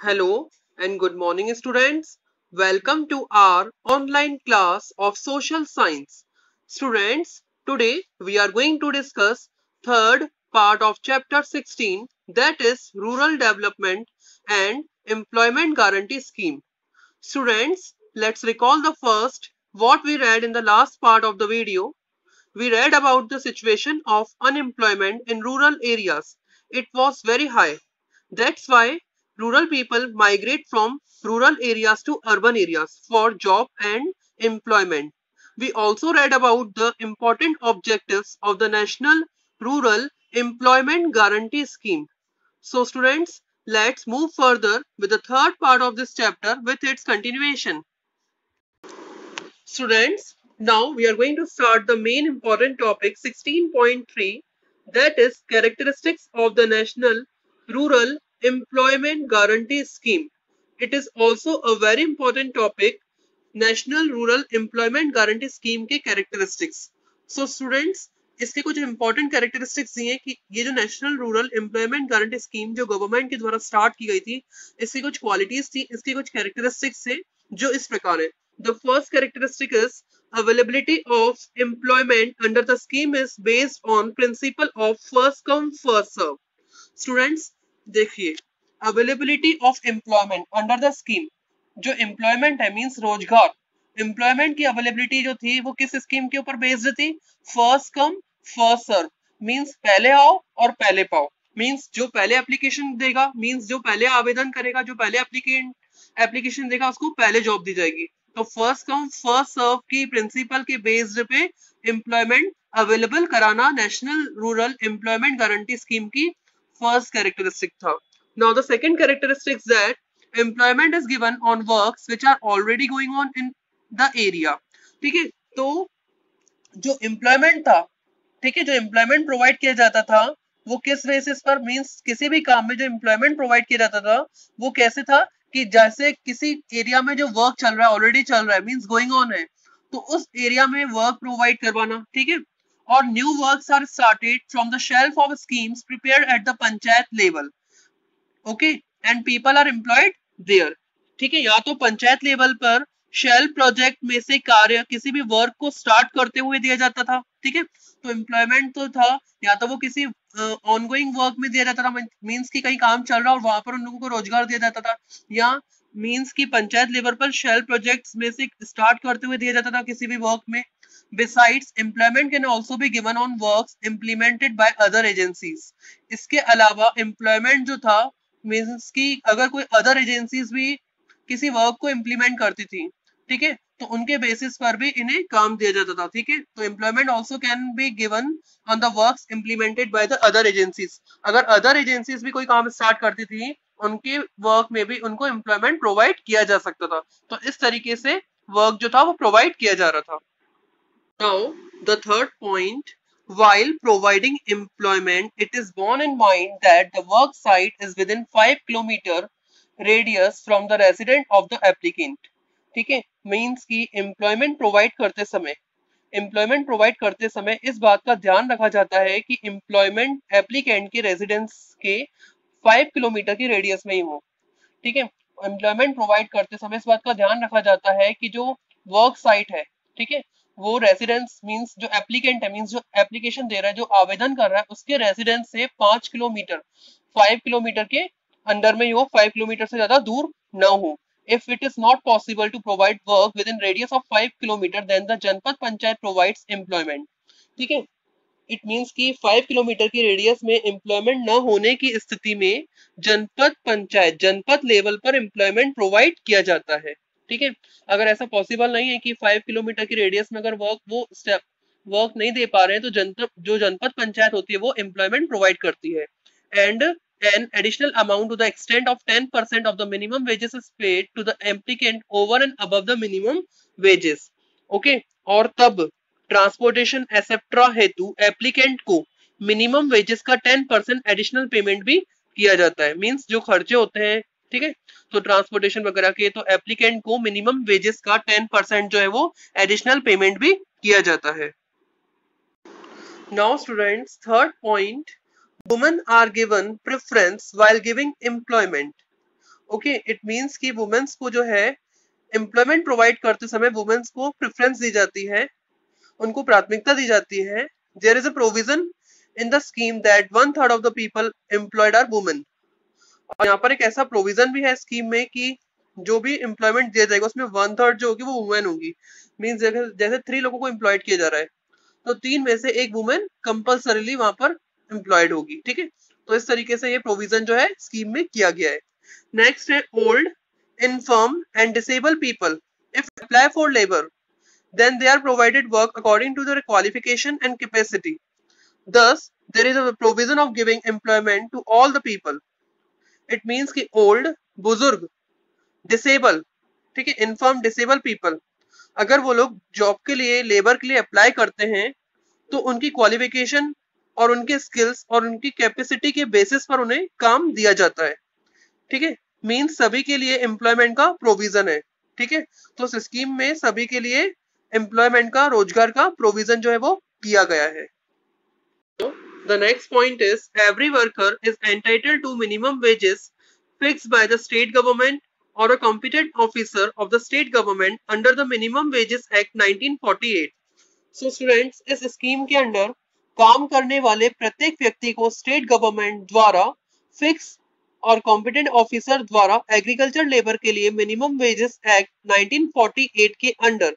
Hello and good morning students. Welcome to our online class of social science. Students, today we are going to discuss third part of chapter 16 that is rural development and employment guarantee scheme. Students, let's recall the first what we read in the last part of the video. We read about the situation of unemployment in rural areas. It was very high. That's why rural people migrate from rural areas to urban areas for job and employment. We also read about the important objectives of the National Rural Employment Guarantee Scheme. So students, let's move further with the third part of this chapter with its continuation. Students, now we are going to start the main important topic 16.3 that is characteristics of the National Rural employment guarantee scheme it is also a very important topic, national rural employment guarantee scheme ke characteristics. So students, इसके कुछ important characteristics ये हैं कि ये जो national rural employment guarantee scheme जो government के द्वारा स्टार्ट की गई थी, इसकी कुछ क्वालिटीज थी, इसकी कुछ कैरेक्टरिस्टिक्स थे जो इस प्रकार है। The first characteristic is availability of employment under the scheme is based on principle of first come first serve students देखिए availability of employment under the scheme जो एम्प्लॉयमेंट है मींस रोज़गार। एम्प्लॉयमेंट की अवेलेबिलिटी जो थी, वो किस स्कीम के ऊपर बेस्ड थी? First come first serve means पहले आओ और पहले पाओ। मींस जो पहले एप्लीकेशन देगा मींस जो पहले आवेदन करेगा, जो पहले एप्लीकेंट एप्लीकेशन देगा, उसको पहले जॉब दी जाएगी। तो फ़र्स्ट कम फ़र्स्ट सर्व की प्रिंसिपल के बेस्ड पे एम्प्लॉयमेंट अवेलेबल कराना national rural employment guarantee scheme की फ़र्स्ट कैरेक्टरिस्टिक था now the second characteristic that employment is given on works which are already going on in the area ठीक है तो जो एम्प्लॉयमेंट था, ठीक है, जो एम्प्लॉयमेंट प्रोवाइड किया जाता था, वो किस बेसिस पर? मींस किसी भी काम में जो एम्प्लॉयमेंट प्रोवाइड किया जाता था, वो कैसे था कि जैसे किसी एरिया में जो वर्क चल रहा है ऑलरेडी चल रहा है मींस गोइंग ऑन है तो उस एरिया में वर्क प्रोवाइड करवाना, ठीक है? और new works are started from the shelf of schemes prepared at the panchayat level okay and people are employed there ठीक है? या तो पंचायत लेवल पर शेल प्रोजेक्ट में से कार्य किसी भी वर्क को स्टार्ट करते हुए दिया जाता था। ठीक है? तो एम्प्लॉयमेंट तो था या तो वो किसी ऑनगोइंग uh, वर्क में दिया जाता था। मींस की कहीं काम चल रहा और वहाँ पर उन लोगों को रोज़गार दिया जाता था। या मींस की पंचायत लेवल पर शेल प्रोजेक्ट्स में से स्टार्ट करते हुए दिया जाता था किसी भी वर्क में। Besides, employment can also be given on works implemented by other agencies. इसके अलावा employment जो था मीन्स की अगर कोई अदर एजेंसीज भी किसी वर्क को इम्प्लीमेंट करती थी ठीक है? तो उनके बेसिस पर भी इन्हें काम दिया जाता था ठीक है? तो employment also can be given on the work implemented by the other agencies अगर अदर एजेंसीज भी कोई काम स्टार्ट करती थी उनके वर्क में भी उनको एम्प्लॉयमेंट प्रोवाइड किया जा सकता था। तो इस तरीके से वर्क जो था वो प्रोवाइड किया जा रहा था। Now the third point while providing employment, it is borne in mind that the work site is within 5 kilometer radius from the resident of the applicant. ठीक है? मीन्स की एम्प्लॉयमेंट प्रोवाइड करते समय एम्प्लॉयमेंट प्रोवाइड करते समय इस बात का ध्यान रखा जाता है कि एम्प्लॉयमेंट एप्लीकेंट के रेजिडेंस के फाइव किलोमीटर की रेडियस में ही हो। ठीक है? एम्प्लॉयमेंट प्रोवाइड करते समय इस बात का ध्यान रखा जाता है कि जो वर्क साइट है, ठीक है? वो रेजिडेंस मींस जो एप्लीकेंट है मींस जो एप्लीकेशन दे रहा है, जो आवेदन कर रहा है, उसके रेजिडेंस से पाँच किलोमीटर फाइव किलोमीटर के अंडर में ही फाइव किलोमीटर से ज़्यादा दूर न हो। If it is not possible to provide work within radius of 5 km then the जनपद पंचायत provides employment ठीक है? इट मीन्स कि 5 किलोमीटर की रेडियस में एम्प्लॉयमेंट न होने की स्थिति में जनपद पंचायत जनपद लेवल पर एम्प्लॉयमेंट प्रोवाइड किया जाता है। ठीक है? अगर ऐसा पॉसिबल नहीं है कि 5 किलोमीटर की रेडियस में अगर वर्क वो स्टेप वर्क नहीं दे पा रहे हैं तो जनपद जो जनपद पंचायत होती है वो एम्प्लॉयमेंट प्रोवाइड करती है। And an additional amount to the extent of 10% of the minimum wages is paid to the applicant over and above the minimum wages. Okay, और तब ट्रांसपोर्टेशन एसेप्ट्रा हेतु एप्लीकेंट को मिनिमम वेजेस का 10 percent additional payment भी किया जाता है। Means जो खर्चे होते हैं ठीक है? तो ट्रांसपोर्टेशन वगैरह के तो एप्लीकेंट को मिनिमम वेजेस का टेन परसेंट जो है वो एडिशनल पेमेंट भी किया जाता है। Now students third point women are given preference while giving employment. Okay it means कि वुमेन्स को जो है एम्प्लॉयमेंट प्रोवाइड करते समय वुमेन्स को प्रेफरेंस दी जाती है, उनको प्राथमिकता दी जाती है। There is a provision in the scheme that one third of the people employed are women और यहाँ पर एक ऐसा प्रोविज़न भी है स्कीम में कि जो भी इम्प्लॉयमेंट दिया जाएगा, उसमें वन थर्ड जो होगी वो वुमेन होगी। मीन्स जैसे थ्री लोगों को इम्प्लॉयड किया जा रहा है तो तीन में से एक वुमेन कंपल्सरिली वहाँ पर इम्प्लॉयड होगी, ठीक है? तो इस तरीके से ये प्रोविज़न जो है स्कीम में किया गया है। नेक्स्ट है old infirm and disable people if apply for labour then they are provided work according to their qualification and capacity thus there is a provision of giving employment to all the people it means ki old, बुज़ुर्ग disable ठीक है inform disable people अगर वो लोग job के लिए labour के लिए अप्लाई करते हैं तो उनकी क्वालिफिकेशन और उनके स्किल्स और उनकी कैपेसिटी के बेसिस पर उन्हें काम दिया जाता है। ठीक है? मीन्स सभी के लिए एम्प्लॉयमेंट का प्रोविज़न है। ठीक है? तो उस स्कीम में सभी के लिए एम्प्लॉयमेंट का, रोज़गार का प्रोविज़न जो है वो किया गया है। The next point is every worker is entitle to minimum wages fix by the state government और a competent officer of the state government under the minimum wages act 1948 so students इस scheme के under काम करने वाले प्रत्येक व्यक्ति को state government द्वारा फिक्स और कॉम्पिटेंट ऑफिसर द्वारा एग्रीकल्चर लेबर के लिए मिनिमम वेजेस एक्ट 1948 के अंडर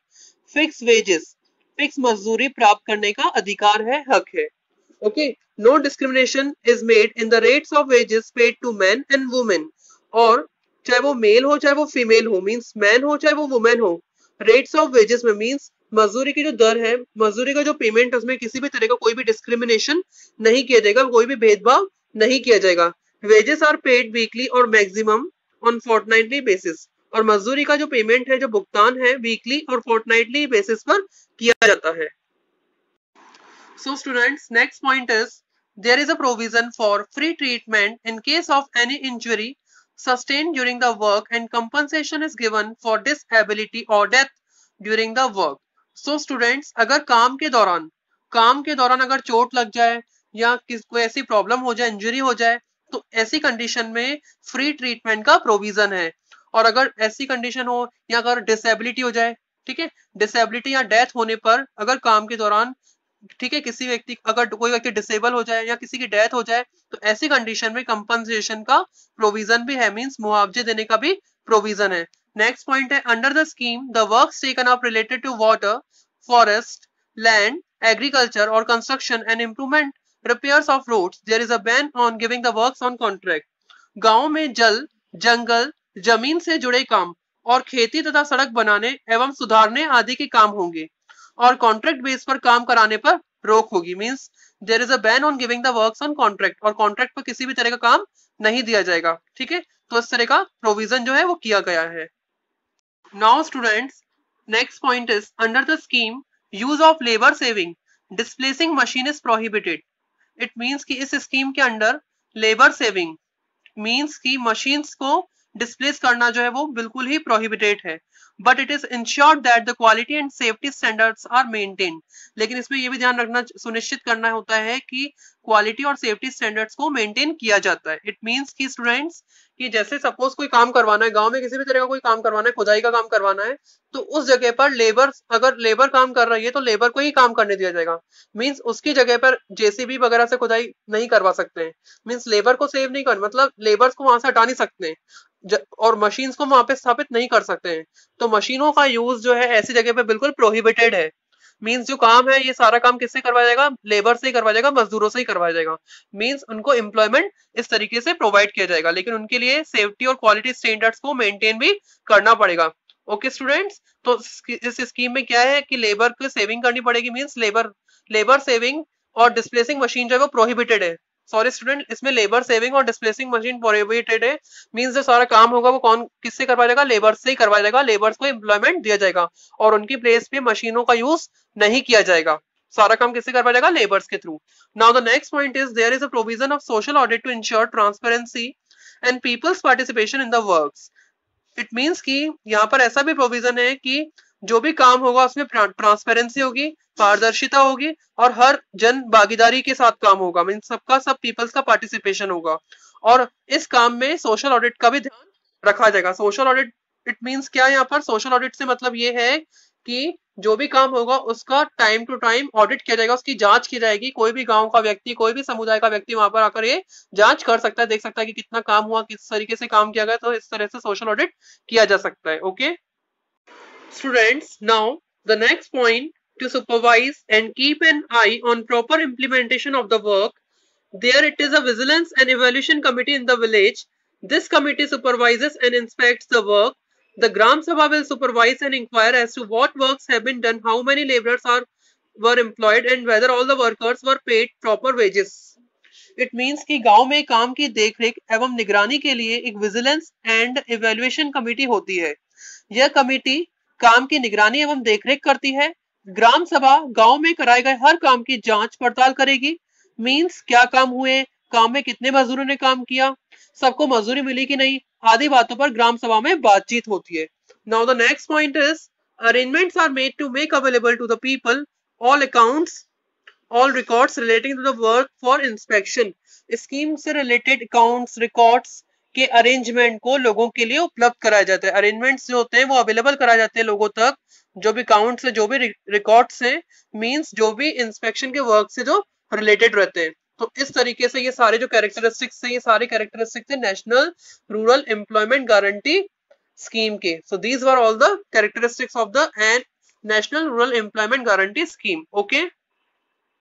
फिक्स वेजेस फिक्स मजदूरी प्राप्त करने का अधिकार है, हक है। Okay no discrimination is made in the rates of wages paid to man and women और चाहे वो मेल हो, चाहे वो फीमेल हो मींस मैन हो, चाहे वो वुमेन हो रेट्स ऑफ़ वेजेस में मींस मजदूरी की जो दर है, मजदूरी का जो पेमेंट है, उसमें किसी भी तरह का कोई भी डिस्क्रिमिनेशन नहीं किया जाएगा, कोई भी भेदभाव नहीं किया जाएगा। वेजेस आर पेड वीकली और मैक्सिमम ऑन फोर्टनाइटली बेसिस और मजदूरी का जो पेमेंट है, जो भुगतान है वीकली और फोर्टनाइटली बेसिस पर किया जाता है। So students next point is there is a provision for free treatment in case of any injury sustained during the work and compensation is given for disability or death during the work. So, students, अगर काम के दौरान, काम के दौरान अगर चोट लग जाए या किस, कोई ऐसी प्रॉब्लम हो जाए इंजरी हो जाए तो ऐसी कंडीशन में फ्री ट्रीटमेंट का प्रोविज़न है। और अगर ऐसी कंडीशन हो या अगर डिसेबिलिटी हो जाए, ठीक है? डिसेबिलिटी या डेथ होने पर अगर काम के दौरान ठीक है, किसी व्यक्ति, अगर कोई व्यक्ति डिसेबल हो जाए या किसी की डेथ हो जाए तो ऐसी कंडीशन में कंपनसेशन का प्रोविज़न भी है मींस मुआवजे देने का भी प्रोविज़न है। नेक्स्ट पॉइंट है under the scheme the work taken up related to water forest land agriculture और construction and improvement repair of road there is a ban on giving the works on contract. गाँव में जल, जंगल, ज़मीन से जुड़े काम और खेती तथा सड़क बनाने एवं सुधारने आदि के काम होंगे। और कॉन्ट्रैक्ट बेस पर काम कराने पर रोक होगी। Means there is a ban on giving the works on contract और कॉन्ट्रैक्ट पर किसी भी तरह का काम नहीं दिया जाएगा। ठीक है? तो इस तरह का प्रोविज़न जो है वो किया गया है। Now students next point is under the scheme use of labour saving displacing machine is prohibited it means कि इस स्कीम के अंडर लेबर सेविंग मीन्स की मशीन्स को डिस्प्लेस करना जो है वो बिल्कुल ही प्रोहिबिटेड है. But it is ensure that the quality and safety standards are maintain लेकिन इसमें यह भी ध्यान रखना सुनिश्चित करना होता है कि क्वालिटी और सेफ्टी स्टैंडर्ड्स को मेंटेन किया जाता है। इट मीन्स की स्टूडेंट्स कि जैसे सपोज़ कोई काम करवाना है, गाँव में किसी भी तरह का कोई काम करवाना है, खुदाई का काम करवाना है तो उस जगह पर लेबर अगर लेबर काम कर रही है तो लेबर को ही काम करने दिया जाएगा। मीन्स उसकी जगह पर जेसीबी वगैरह से खुदाई नहीं करवा सकते हैं। मीन्स लेबर को सेव नहीं कर मतलब लेबर्स को वहाँ से हटा नहीं सकते हैं। और मशीन्स को वहाँ पे स्थापित नहीं कर सकते हैं। तो मशीनों का यूज़ जो है, ऐसी जगह पे बिल्कुल प्रोहिबिटेड है। मीन्स जो काम है ये सारा काम किससे करवाया जाएगा? लेबर से ही करवाया जाएगा मजदूरों से ही करवाया जाएगा। मीन्स उनको एम्प्लॉयमेंट इस तरीके से प्रोवाइड किया जाएगा लेकिन उनके लिए सेफ्टी और क्वालिटी स्टैंडर्ड्स को मेंटेन भी करना पड़ेगा। ओके okay, स्टूडेंट्स तो इस स्कीम में क्या है कि लेबर को सेविंग करनी पड़ेगी मीन्स लेबर लेबर सेविंग और डिस्प्लेसिंग मशीन जो है वो प्रोहिबिटेड है। सॉरी स्टूडेंट इसमें लेबर सेविंग और डिस्प्लेसिंग मशीन प्रोहिबिटेड है। मींस जो सारा काम होगा वो कौन, किससे करवाया जाएगा? लेबर से ही करवाया जाएगा। लेबर्स को एम्प्लॉयमेंट दिया जाएगा और उनकी प्लेस पे मशीनों का यूज़ नहीं किया जाएगा। सारा काम किससे करवाया जाएगा? लेबर्स के through now the next point is there is a provision of social audit to ensure transparency and peoples participation in the works it means कि यहाँ पर ऐसा भी प्रोविज़न है कि जो भी काम होगा उसमें ट्रांसपेरेंसी होगी, पारदर्शिता होगी और हर जन भागीदारी के साथ काम होगा। मीन सबका, सब पीपल्स का पार्टिसिपेशन होगा। और इस काम में सोशल ऑडिट का भी ध्यान रखा जाएगा। सोशल ऑडिट इट मीन्स क्या यहाँ पर? सोशल ऑडिट से मतलब ये है कि जो भी काम होगा, उसका टाइम टू टाइम ऑडिट किया जाएगा, उसकी जाँच की जाएगी। कोई भी गाँव का व्यक्ति, कोई भी समुदाय का व्यक्ति वहाँ पर आकर ये जाँच कर सकता है, देख सकता है कि कितना काम हुआ, किस तरीके से काम किया गया तो इस तरह से सोशल ऑडिट किया जा सकता है। Okay students now the next point to supervise and keep an eye on proper implementation of the work. There it is a vigilance and evaluation committee in the village. This committee supervises and inspects the work. The Gram Sabha will supervise and inquire as to what works have been done, how many laborers are were employed and whether all the workers were paid proper wages. It means कि गाँव में काम की देखरेख एवं निगरानी के लिए एक विजिलेंस एंड इवेल्युएशन कमेटी होती है यह कमेटी काम की निगरानी एवं देखरेख करती है। ग्राम सभा, गाँव में कराए गए हर काम की जाँच पड़ताल करेगी। मींस क्या काम हुए, काम में कितने मजदूरों ने काम किया, सबको मजदूरी मिली कि नहीं, आदि बातों पर ग्राम सभा में बातचीत होती है। Now the next point is arrangements are made to make available to the all accounts all records relating to the work for inspection scheme से रिलेटेड अकाउंट्स रिकॉर्ड्स के अरेंजमेंट को लोगों के लिए उपलब्ध कराया जाता है। अरेंजमेंट्स जो होते हैं, वो अवेलेबल कराए जाते हैं लोगों तक। जो भी काउंट्स है जो भी रिकॉर्ड्स हैं मींस जो भी इंस्पेक्शन के वर्क से जो रिलेटेड रहते हैं। तो इस तरीके से ये सारे जो कैरेक्टरिस्टिक्स हैं, ये सारे कैरेक्टरिस्टिक्स हैं national rural employment guarantee scheme के। So these were all the characteristics of the and national rural employment guarantee scheme okay